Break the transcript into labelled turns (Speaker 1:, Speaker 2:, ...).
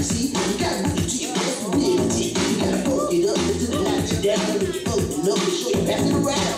Speaker 1: you see, you gotta be to the real You gotta fuck it up, it's a lot you down, show you back to the ride.